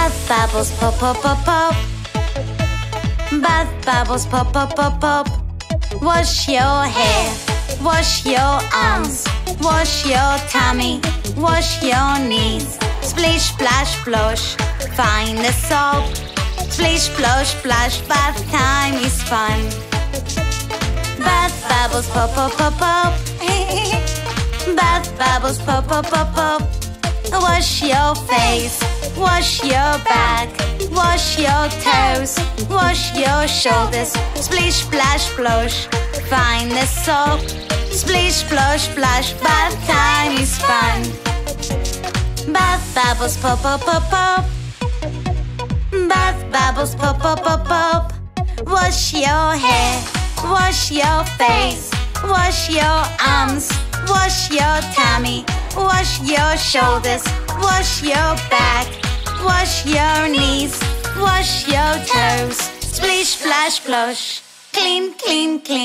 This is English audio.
Bath bubbles pop pop pop pop. Bath bubbles pop pop pop pop. Wash your hair, wash your arms, wash your tummy, wash your knees. Splish splash splosh, find the soap. Splish splosh splash, bath time is fun. Bath bubbles pop pop pop pop. Bath bubbles pop pop pop pop. Wash your face, wash your back, wash your toes, wash your shoulders. Splish splash splosh, find the soap. Splish splosh splash, bath time is fun. Bath bubbles pop pop pop pop. Bath bubbles pop pop pop pop. Wash your hair, wash your face, wash your arms, wash your tummy, wash your shoulders, wash your back, wash your knees, wash your toes. Splish splash splosh, clean clean clean.